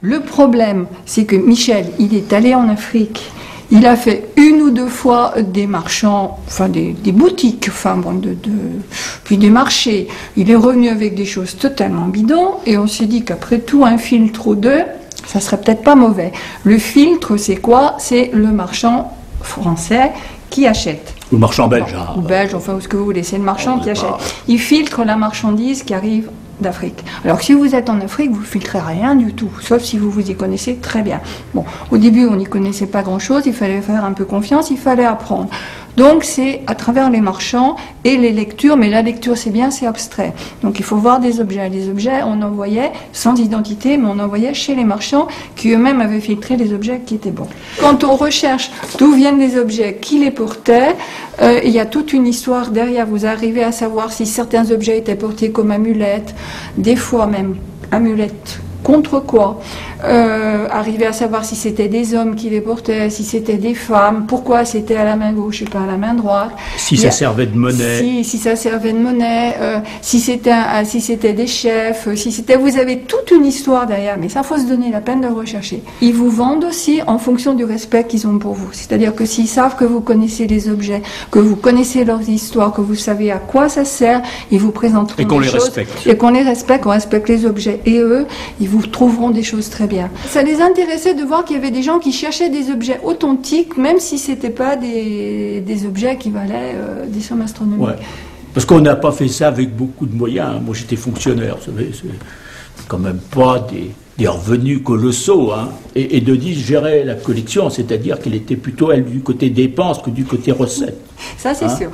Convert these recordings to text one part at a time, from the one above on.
Le problème, c'est que Michel, il est allé en Afrique. Il a fait une ou deux fois des marchands, enfin des, boutiques, enfin bon, de, puis des marchés. Il est revenu avec des choses totalement bidons et on s'est dit qu'après tout, un filtre ou deux, ça serait peut-être pas mauvais. Le filtre, c'est quoi? C'est le marchand français qui achète. Ou marchand belge. Ou belge, enfin, ce que vous voulez, c'est le marchand qui achète. Il filtre la marchandise qui arrive Alors si vous êtes en Afrique, vous filtrez rien du tout, sauf si vous vous y connaissez très bien. Au début, on n'y connaissait pas grand-chose, il fallait faire un peu confiance, il fallait apprendre. Donc c'est à travers les marchands et les lectures, mais la lecture c'est bien, c'est abstrait. Donc il faut voir des objets. Les objets, on envoyait sans identité, mais on envoyait chez les marchands qui eux-mêmes avaient filtré les objets qui étaient bons. Quand on recherche d'où viennent les objets, qui les portaient, euh, il y a toute une histoire derrière. Vous arrivez à savoir si certains objets étaient portés comme amulettes, des fois même amulettes contre quoi euh, Arriver à savoir si c'était des hommes qui les portaient, si c'était des femmes, pourquoi c'était à la main gauche et pas à la main droite. Si ça servait de monnaie. Si, si ça servait de monnaie, euh, si c'était si c'était des chefs, si c'était. Vous avez toute une histoire derrière, mais ça faut se donner la peine de rechercher. Ils vous vendent aussi en fonction du respect qu'ils ont pour vous. C'est-à-dire que s'ils savent que vous connaissez les objets, que vous connaissez leurs histoires, que vous savez à quoi ça sert, ils vous présenteront et qu'on les respecte. Et qu'on les respecte, qu'on respecte les objets. Et eux, ils vous trouveront des choses très bien. Ça les intéressait de voir qu'il y avait des gens qui cherchaient des objets authentiques, même si ce n'étaient pas des, objets qui valaient euh, des sommes astronomiques. Parce qu'on n'a pas fait ça avec beaucoup de moyens. Moi, j'étais fonctionnaire, vous savez, c'est quand même pas des, revenus colossaux. Hein. Et, de Denis gérait la collection, c'est-à-dire qu'elle était plutôt, elle, du côté dépenses que du côté recettes. Ça, c'est hein. sûr.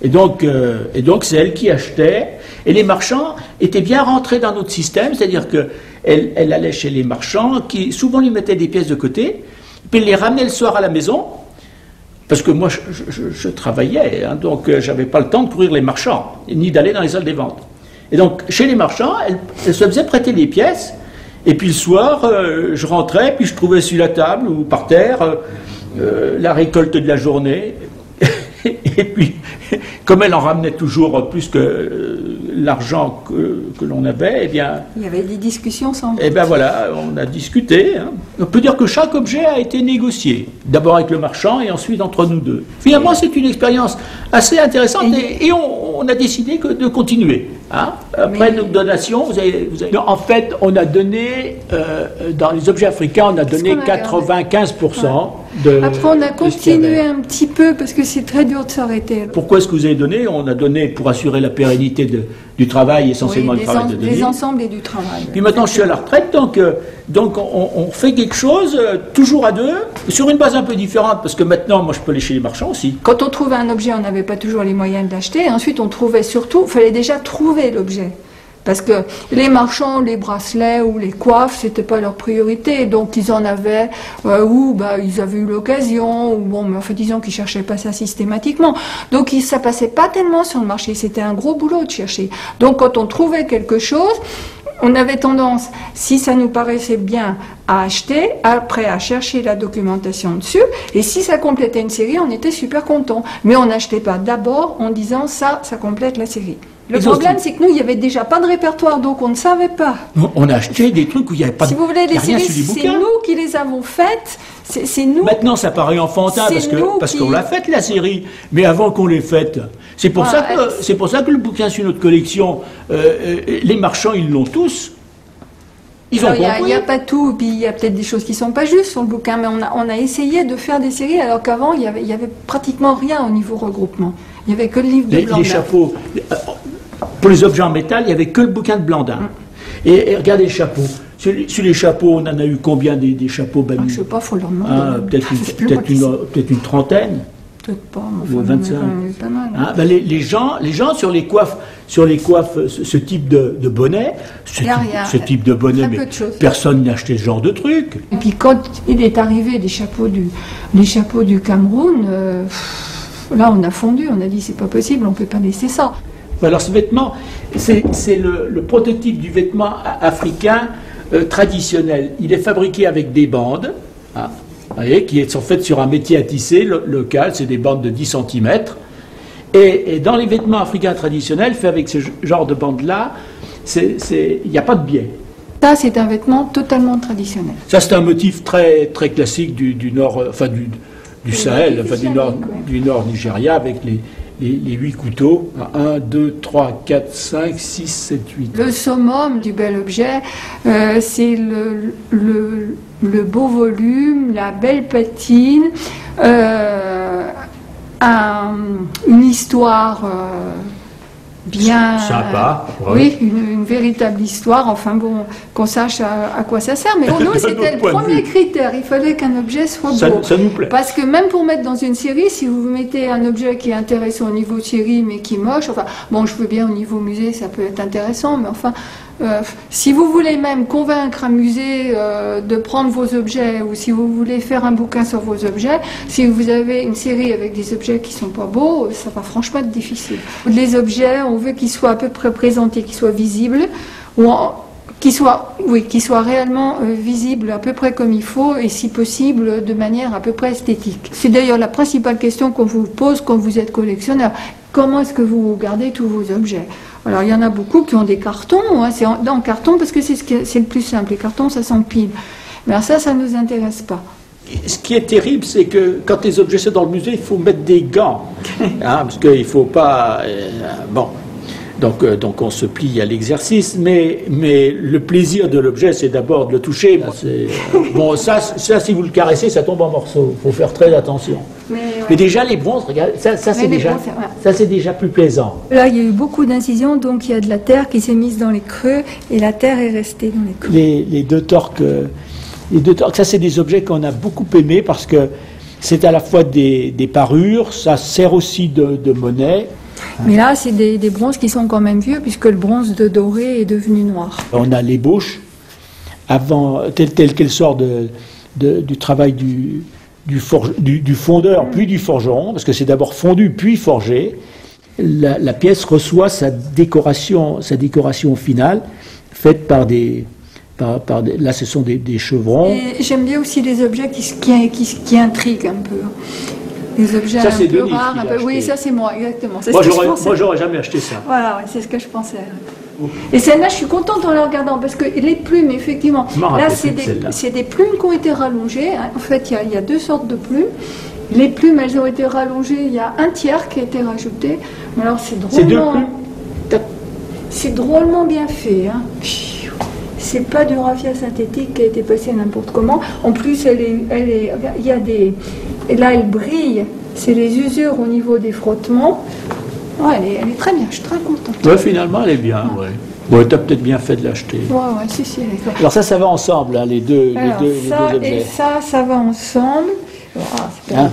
Et donc, euh, et donc c'est elle qui achetait. Et les marchands étaient bien rentrés dans notre système, c'est-à-dire que elle, allait chez les marchands qui souvent lui mettaient des pièces de côté, puis les ramenait le soir à la maison. Parce que moi, je, travaillais, hein, donc euh, j'avais pas le temps de courir les marchands, ni d'aller dans les salles des ventes. Et donc, chez les marchands, elle, se faisait prêter des pièces, et puis le soir, euh, je rentrais, puis je trouvais sur la table ou par terre la récolte de la journée. et puis, comme elle en ramenait toujours plus que l'argent que, l'on avait, eh bien... Il y avait des discussions sans Eh bien voilà, on a discuté. Hein. On peut dire que chaque objet a été négocié, d'abord avec le marchand et ensuite entre nous deux. Finalement, c'est une expérience assez intéressante et, on, a décidé que, de continuer. Hein. Après nos donations, vous avez, en fait, on a donné, euh, dans les objets africains, on a donné 95%. De, Après, on a continué un petit peu parce que c'est très dur de s'arrêter. Pourquoi est-ce que vous avez donné? On a donné pour assurer la pérennité de, du travail, essentiellement du travail de Denis. Des ensembles et du travail. Puis maintenant, je suis à la retraite, donc, euh, donc on, fait quelque chose, euh, toujours à deux, sur une base un peu différente, parce que maintenant, moi, je peux aller chez les marchands aussi. Quand on trouvait un objet, on n'avait pas toujours les moyens d'acheter. Ensuite, on trouvait surtout, il fallait déjà trouver l'objet. Parce que les marchands, les bracelets ou les coiffes, c'était pas leur priorité. Donc ils en avaient, euh, ou bah, ils avaient eu l'occasion, ou bon, mais en fait disons qu'ils cherchaient pas ça systématiquement. Donc ça passait pas tellement sur le marché. C'était un gros boulot de chercher. Donc quand on trouvait quelque chose, on avait tendance, si ça nous paraissait bien, à acheter, après à chercher la documentation dessus, et si ça complétait une série, on était super content. Mais on n'achetait pas d'abord en disant ça, ça complète la série. Le problème, c'est que nous, il n'y avait déjà pas de répertoire, donc on ne savait pas. On a acheté des trucs où il n'y avait pas de. Si vous voulez, les séries, c'est nous qui les avons faites. C'est nous. Maintenant, ça paraît enfantin parce que parce qu'on l'a faite la série, mais avant qu'on l'ait faite, c'est pour ça que c'est pour ça que le bouquin sur notre collection, euh, euh, les marchands, ils l'ont tous. Il n'y a, pas tout, puis il y a peut-être des choses qui ne sont pas justes sur le bouquin, mais on a, on a essayé de faire des séries alors qu'avant, il n'y avait, pratiquement rien au niveau regroupement. Il n'y avait que le livre de les, Les chapeaux, pour les objets en métal, il n'y avait que le bouquin de Blandin. Et, regardez les chapeaux. Sur les, chapeaux, on en a eu combien des, chapeaux bannis Je ne sais pas, il faut leur demander. Ah, peut-être une, peut une, trentaine. Peut-être pas, mais 25. Pas mal, hein. ben les, gens, les gens sur les coiffes, sur les coiffes ce, type de, bonnet, ce, type, ce type de bonnet, mais personne n'a acheté ce genre de truc. Et puis quand il est arrivé des chapeaux du, les chapeaux du Cameroun, euh, là on a fondu, on a dit c'est pas possible, on ne peut pas laisser ça. Alors ce vêtement, c'est le, prototype du vêtement africain euh, traditionnel. Il est fabriqué avec des bandes, hein, voyez, qui sont faites sur un métier à tisser local, c'est des bandes de 10 cm. Et, dans les vêtements africains traditionnels, faits avec ce genre de bandes-là, il n'y a pas de biais. Ça, c'est un vêtement totalement traditionnel. Ça, c'est un motif très, très classique du, du nord, euh, enfin du, du Sahel, enfin du nord, du nord Nigeria, avec les, les, huit couteaux. 1, 2, 3, 4, 5, 6, 7, 8. Le summum du bel objet, euh, c'est le, beau volume, la belle patine, euh, un, une histoire. Euh, bien sympa. Oui, une, véritable histoire. Enfin bon, qu'on sache à, quoi ça sert. Mais pour nous, c'était le premier critère. Il fallait qu'un objet soit beau. Ça nous plaît. Parce que même pour mettre dans une série, si vous mettez un objet qui est intéressant au niveau série, mais qui est moche, enfin bon, je veux bien au niveau musée, ça peut être intéressant, mais enfin euh, si vous voulez même convaincre un musée euh, de prendre vos objets ou si vous voulez faire un bouquin sur vos objets, si vous avez une série avec des objets qui sont pas beaux, ça va franchement être difficile. Les objets, on veut qu'ils soient à peu près présentés, qu'ils soient visibles ou qu'ils soient, oui, qu'ils soient réellement euh, visibles à peu près comme il faut et si possible de manière à peu près esthétique. C'est d'ailleurs la principale question qu'on vous pose quand vous êtes collectionneur. Comment est-ce que vous gardez tous vos objets? Alors il y en a beaucoup qui ont des cartons, hein, c'est en, carton parce que c'est ce le plus simple. Les cartons, ça s'empile. Mais ça, ça ne nous intéresse pas. Ce qui est terrible, c'est que quand les objets sont dans le musée, il faut mettre des gants. Hein, parce qu'il ne faut pas. Euh, bon, donc, euh, donc on se plie à l'exercice, mais, mais le plaisir de l'objet, c'est d'abord de le toucher. Euh, bon, ça, ça, si vous le caressez, ça tombe en morceaux. Il faut faire très attention. Mais, déjà, les bronzes, regarde, ça, ça c'est déjà, ça, c'est déjà plus plaisant. Là, il y a eu beaucoup d'incisions, donc il y a de la terre qui s'est mise dans les creux, et la terre est restée dans les creux. Les, deux torques, euh, les deux torques, ça, c'est des objets qu'on a beaucoup aimés parce que c'est à la fois des, des, parures, ça sert aussi de, de monnaie. Mais là, c'est des, bronzes qui sont quand même vieux, puisque le bronze de doré est devenu noir. On a l'ébauche, avant, telle qu'elle sort de, du travail du, du, fondeur, puis du forgeron, parce que c'est d'abord fondu, puis forgé. La, pièce reçoit sa décoration, sa décoration finale, faite par des, par, là, ce sont des, chevrons. J'aime bien aussi les objets qui, qui, qui, intriguent un peu des objets ça, un peu rares. Oui, ça c'est moi, exactement. Moi, j'aurais jamais acheté ça. Voilà, c'est ce que je pensais. Et celle-là, je suis contente en la regardant parce que les plumes, effectivement, là, c'est des, des, plumes qui ont été rallongées. Hein. En fait, il y, a deux sortes de plumes. Les plumes, elles ont été rallongées. Il y a un tiers qui a été rajouté. Alors, c'est drôlement. C'est drôlement bien fait. Hein. C'est pas du raffia synthétique qui a été passé n'importe comment. En plus, elle est, elle est, il y a des, et là, elle brille. C'est les usures au niveau des frottements. elle, est, très bien, je suis très contente. Ouais, finalement, elle est bien, ouais. Bon, tu as peut-être bien fait de l'acheter. Ouais, ouais, si, si. Alors ça, ça va ensemble, hein, les, deux, les, deux, ça objets. Et ça, ça va ensemble. Hein,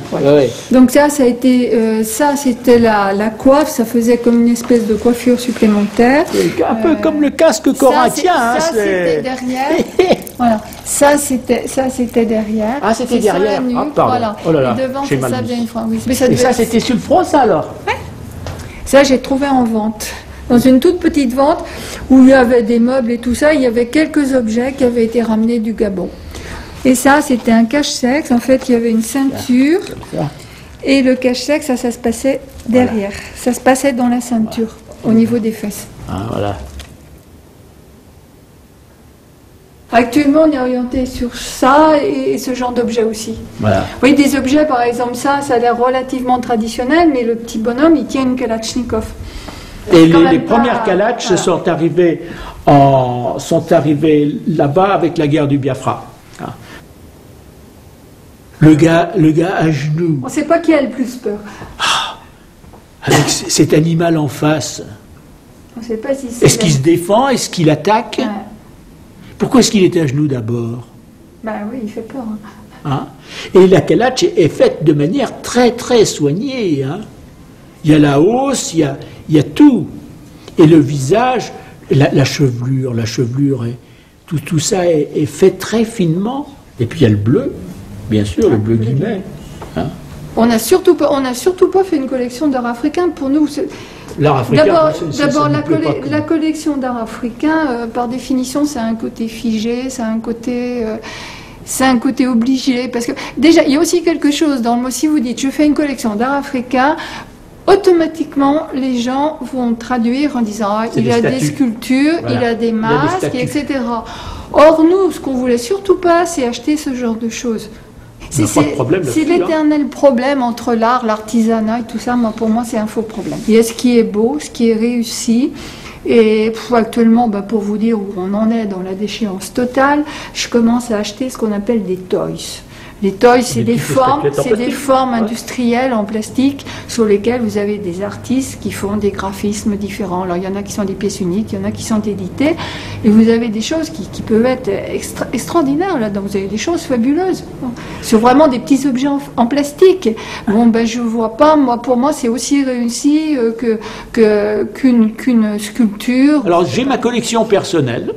Donc ça, ça a été, euh, ça c'était la, la, coiffe, ça faisait comme une espèce de coiffure supplémentaire. Un peu euh, comme le casque corinthien. Ça, ça c'était derrière. voilà. Ça c'était, ça c'était derrière. Ah, c'était derrière. Ah, pardon. Voilà. Oh là là. Et devant, c'est ça bien une fois. Oui. Mais ça Et ça, c'était sur le front, ça alors? Ouais. Ça, j'ai trouvé en vente dans une toute petite vente où il y avait des meubles et tout ça, il y avait quelques objets qui avaient été ramenés du Gabon. Et ça, c'était un cache-sexe. En fait, il y avait une ceinture. Et le cache-sexe, ça, ça se passait derrière. Ça se passait dans la ceinture, au niveau des fesses. Ah, voilà. Actuellement, on est orienté sur ça et ce genre d'objets aussi. Voilà. Oui, des objets, par exemple, ça, ça a l'air relativement traditionnel, mais le petit bonhomme, il tient une Kalachnikov. Et les, premières Kalach sont arrivées, en, sont arrivées là-bas avec la guerre du Biafra. Le gars, le gars à genoux. On ne sait pas qui a le plus peur. Ah, avec cet animal en face. On sait pas si Est-ce qu'il se défend? Est-ce qu'il attaque? Pourquoi est-ce qu'il était à genoux d'abord Ben oui, il fait peur. Hein. Hein? Et la calache est faite de manière très très soignée. Hein. Il y a la hausse, il y a, il y a tout. Et le visage, la, chevelure, la chevelure, tout, tout ça est, est, fait très finement. Et puis il y a le bleu. Bien sûr, le bleu guillemet. Hein. on n'a surtout, pas, on surtout pas fait une collection d'art africain. Pour nous, L'art africain, d'abord, la, la, collection d'art africain, euh, par définition, c'est un côté figé, c'est un côté, euh, c'est un côté obligé, parce que déjà, il y a aussi quelque chose dans le mot. Si vous dites, je fais une collection d'art africain, automatiquement, les gens vont traduire en disant, ah, il a des sculptures, il a des masques, etc. Or, nous, ce qu'on voulait surtout pas, c'est acheter ce genre de choses. C'est l'éternel problème entre l'art, l'artisanat et tout ça. Moi, pour moi, c'est un faux problème. Il y a ce qui est beau, ce qui est réussi. Et actuellement, bah, pour vous dire où on en est dans la déchéance totale, je commence à acheter ce qu'on appelle des toys. Les toys, c'est des, formes, c'est des formes industrielles en plastique sur lesquelles vous avez des artistes qui font des graphismes différents. Alors il y en a qui sont des pièces uniques, il y en a qui sont éditées, et vous avez des choses qui, peuvent être extraordinaires là-dedans. Vous avez des choses fabuleuses sur vraiment des petits objets en, plastique. Bon, ben je vois pas. Moi, pour moi, c'est aussi réussi euh, que qu'une sculpture. Alors j'ai ma collection personnelle,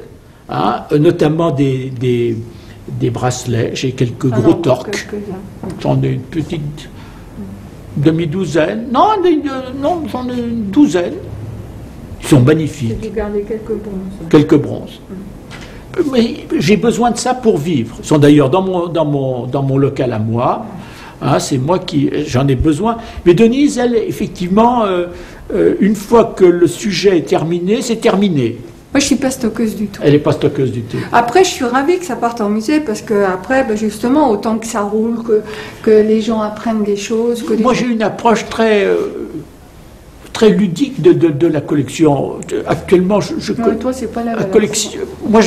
hein, notamment des des bracelets, j'ai quelques gros torques. J'en ai une petite demi-douzaine. Non, non j'en ai une douzaine. Ils sont magnifiques. quelques bronzes. Quelques bronzes. Mais j'ai besoin de ça pour vivre. Ils sont d'ailleurs dans mon, dans, mon, dans mon local à moi. Hein, c'est moi qui j'en ai besoin. Mais Denise, elle, effectivement, euh, euh, une fois que le sujet est terminé, c'est terminé. Moi, je suis pas stockeuse du tout. Elle n'est pas stockeuse du tout. Après, je suis ravie que ça parte en musée parce que après, ben, justement, autant que ça roule, que, que les gens apprennent des choses. Que Moi, j'ai une approche très euh, très ludique de, de, la collection. Actuellement, je, je toi, c'est pas la, collection. Moi,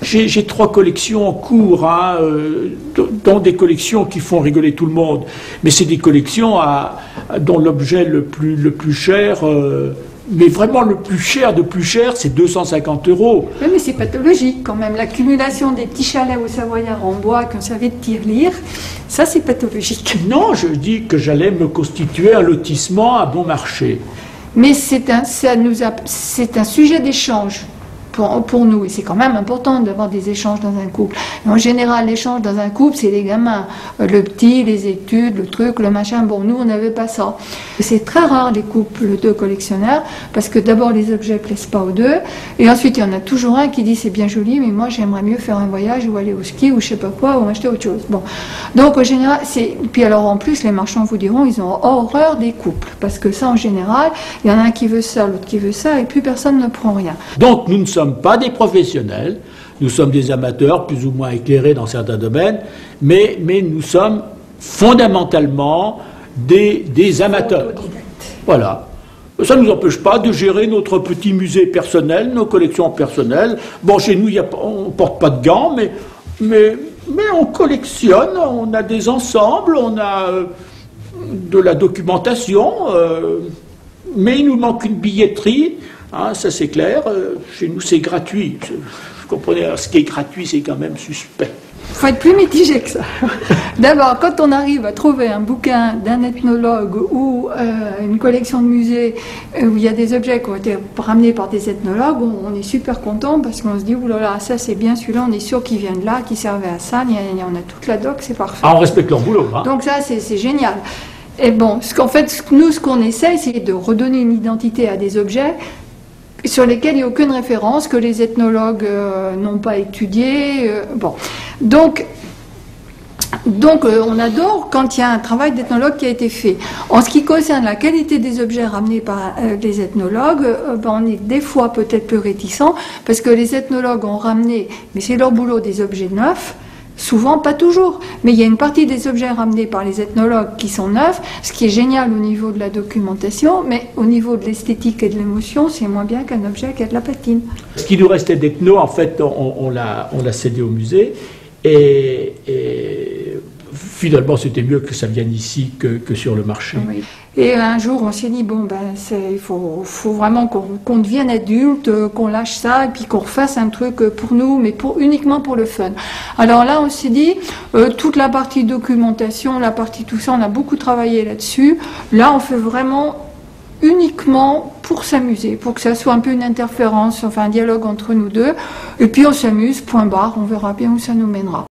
j'ai trois collections en cours, hein, euh, dont des collections qui font rigoler tout le monde. Mais c'est des collections à, dont l'objet le plus le plus cher. Euh, mais vraiment le plus cher de plus cher, c'est 250 euros. Oui, mais c'est pathologique quand même. L'accumulation des petits chalets au Savoyard en bois qu'on savait de tirelire, ça c'est pathologique. Non, je dis que j'allais me constituer un lotissement à bon marché. Mais c'est un, ça nous c'est un sujet d'échange pour, nous. Et c'est quand même important d'avoir des échanges dans un couple. en général, l'échange dans un couple, c'est les gamins. Euh, le petit, les études, le truc, le machin. Bon, nous, on n'avait pas ça. C'est très rare les couples de collectionneurs parce que d'abord, les objets ne plaisent pas aux deux. Et ensuite, il y en a toujours un qui dit c'est bien joli, mais moi, j'aimerais mieux faire un voyage ou aller au ski ou je sais pas quoi ou acheter autre chose. Bon. Donc, en général, c'est. Puis alors, en plus, les marchands vous diront, ils ont horreur des couples parce que ça, en général, il y en a un qui veut ça, l'autre qui veut ça, et puis personne ne prend rien. Donc, nous ne sommes pas des professionnels, nous sommes des amateurs plus ou moins éclairés dans certains domaines, mais, mais nous sommes fondamentalement des, des amateurs. Voilà. Ça ne nous empêche pas de gérer notre petit musée personnel, nos collections personnelles. Bon, chez nous, y a, on ne porte pas de gants, mais, mais, mais on collectionne, on a des ensembles, on a euh, de la documentation, euh, mais il nous manque une billetterie ah, ça c'est clair. Euh, chez nous c'est gratuit. Vous comprenez, ce qui est gratuit c'est quand même suspect. Il faut être plus mitigé que ça. D'abord, quand on arrive à trouver un bouquin d'un ethnologue ou euh, une collection de musées euh, où il y a des objets qui ont été ramenés par des ethnologues, on, est super content parce qu'on se dit, oulala, ça c'est bien celui-là, on est sûr qu'il vient de là, qu'il servait à ça, on a toute la doc, c'est parfait. Ah, on respecte leur boulot. Hein. Donc ça, c'est génial. Et bon, ce qu'en fait, nous, ce qu'on essaye, c'est de redonner une identité à des objets sur lesquels il n'y a aucune référence, que les ethnologues euh, n'ont pas étudié. Euh, bon. Donc, donc euh, on adore quand il y a un travail d'ethnologue qui a été fait. En ce qui concerne la qualité des objets ramenés par les ethnologues, ben, on est des fois peut-être peu réticents, parce que les ethnologues ont ramené, mais c'est leur boulot, des objets neufs, Souvent, pas toujours, mais il y a une partie des objets ramenés par les ethnologues qui sont neufs, ce qui est génial au niveau de la documentation, mais au niveau de l'esthétique et de l'émotion, c'est moins bien qu'un objet qui a de la patine. Ce qui nous restait d'ethno, en fait, on, l'a cédé au musée, et, finalement, c'était mieux que ça vienne ici que, sur le marché. Et un jour, on s'est dit, bon, ben, il faut, faut, vraiment qu'on devienne adulte, qu'on lâche ça, et puis qu'on refasse un truc pour nous, mais pour, uniquement pour le fun. Alors là, on s'est dit, euh, toute la partie documentation, la partie tout ça, on a beaucoup travaillé là-dessus. Là, on fait vraiment uniquement pour s'amuser, pour que ça soit un peu une interférence, enfin un dialogue entre nous deux. Et puis on s'amuse, point barre, on verra bien où ça nous mènera.